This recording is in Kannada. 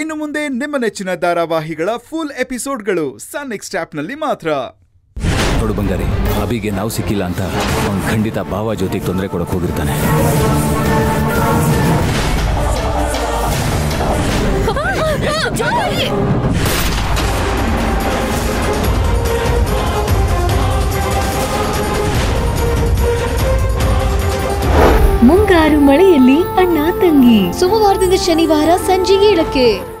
ಇನ್ನು ಮುಂದೆ ನಿಮ್ಮ ನೆಚ್ಚಿನ ಧಾರಾವಾಹಿಗಳ ಫುಲ್ ಎಪಿಸೋಡ್ಗಳು ಸನ್ ನೆಕ್ಸ್ಟ್ ಆಪ್ನಲ್ಲಿ ಮಾತ್ರ. ನೋಡು ಬಂಗಾರಿ ಅಭಿಗೆ ನಾವು ಸಿಕ್ಕಿಲ್ಲ ಅಂತ ಅವ್ನು ಖಂಡಿತ ಭಾವ ಜೊತೆಗೆ ತೊಂದರೆ ಕೊಡಕ್ಕೆ ಹೋಗಿರ್ತಾನೆ. ಮುಂಗಾರು ಮಳೆಯಲ್ಲಿ ಅಣ್ಣ ತಂಗಿ. ಸೋಮವಾರದಿಂದ ಶನಿವಾರ ಸಂಜೆ ಏಳಕ್ಕೆ